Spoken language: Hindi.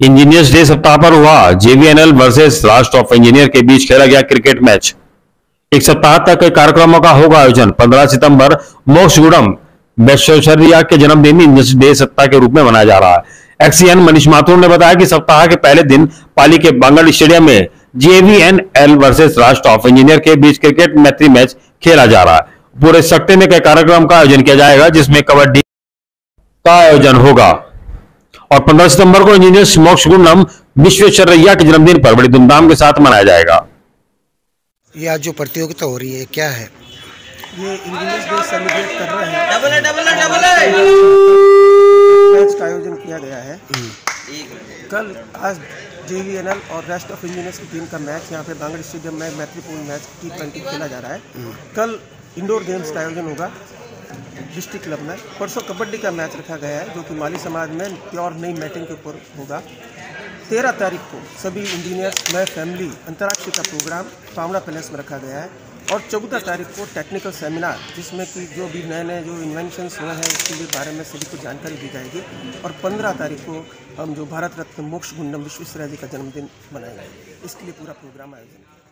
इंजीनियर्स डे सप्ताह पर हुआ। जेवीएनएल वर्सेस राष्ट्र ऑफ़ इंजीनियर के बीच खेला गया क्रिकेट मैच एक सप्ताह तक कार्यक्रमों का होगा आयोजन। 15 सितंबर, मोक्षगुड़म विश्वेश्वरैया के जन्मदिन इंजीनियर्स डे सप्ताह के रूप में मनाया जा रहा है। एक्सीएन मनीष माथुर ने बताया कि सप्ताह के पहले दिन पाली के बांगड़ स्टेडियम में जेवीएनएल वर्सेस राष्ट्र ऑफ़ इंजीनियर के बीच क्रिकेट मैत्री मैच खेला जा रहा है। पूरे सप्ते में कई कार्यक्रम का आयोजन किया जाएगा, जिसमें कबड्डी का आयोजन होगा। और 15 सितंबर को इंजीनियर मोक्ष गुंडम विश्वेश्वरैया के जन्मदिन पर बड़ी धूमधाम के साथ मनाया जाएगा। ये आज जो प्रतियोगिता हो रही है क्या है? ये इंजीनियर्स डे सेलिब्रेट कर रहे हैं। डबल है डबल है डबल है। मैच का आयोजन किया गया है। कल आज जे और रेस्ट ऑफ़ इंजीनियर्स की टीम का मैच यहाँ पे बांगड़ स्टेडियम में मैत्रीपूर्ण मैच टी ट्वेंटी खेला जा रहा है। कल इंडोर गेम्स का आयोजन होगा। डिस्ट्रिक्ट क्लब में। परसों कबड्डी का मैच रखा गया है, जो कि माली समाज में प्योर नई मैटिंग के ऊपर होगा। तेरह तारीख को सभी इंजीनियर्स, में, फैमिली, अंतर्राष्ट्रीय का प्रोग्राम पावड़ा पैलेस में रखा गया है। और चौदह तारीख को टेक्निकल सेमिनार, जिसमें कि जो भी नए नए जो इन्वेंशंस हुए हैं, उसके बारे में सभी को जानकारी दी जाएगी। और पंद्रह तारीख को हम जो भारत रत्न मोक्ष गुंडम विश्वेश्वरैया जी का जन्मदिन मनाएँगे। इसके लिए पूरा प्रोग्राम आयोजन किया।